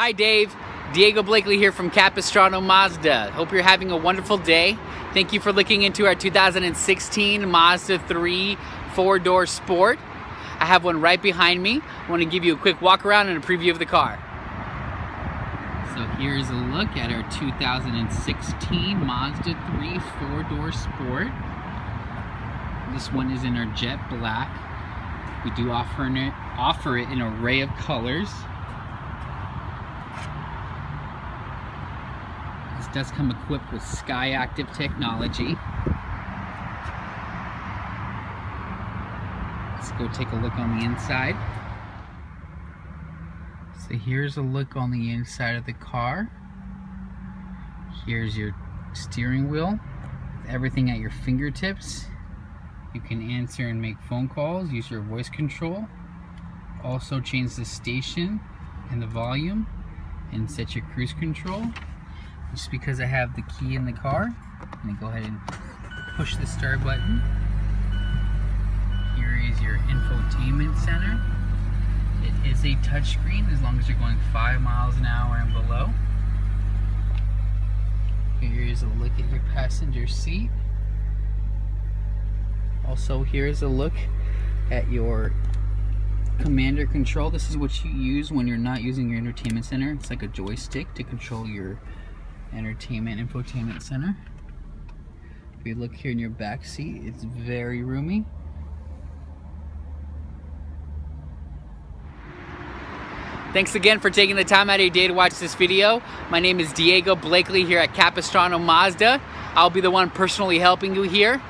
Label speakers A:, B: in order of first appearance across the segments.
A: Hi Dave, Diego Blakely here from Capistrano Mazda. Hope you're having a wonderful day. Thank you for looking into our 2016 Mazda 3 four-door Sport. I have one right behind me. I want to give you a quick walk around and a preview of the car. So here's a look at our 2016 Mazda 3 four-door Sport. This one is in our jet black. We do offer, an, offer it in an array of colors. Does come equipped with Skyactiv technology. Let's go take a look on the inside. So here's a look on the inside of the car. Here's your steering wheel. Everything at your fingertips. You can answer and make phone calls, use your voice control. Also change the station and the volume and set your cruise control just because I have the key in the car. I'm going to go ahead and push the start button. Here is your infotainment center. It is a touchscreen as long as you're going 5 miles an hour and below. Here is a look at your passenger seat. Also, here's a look at your commander control. This is what you use when you're not using your entertainment center. It's like a joystick to control your entertainment infotainment center. If you look here in your back seat, it's very roomy. Thanks again for taking the time out of your day to watch this video. My name is Diego Blakely here at Capistrano Mazda. I'll be the one personally helping you here.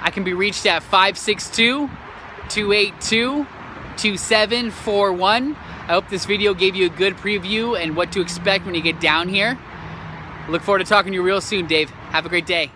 A: I can be reached at 562-282-2741. I hope this video gave you a good preview and what to expect when you get down here. Look forward to talking to you real soon, Dave. Have a great day.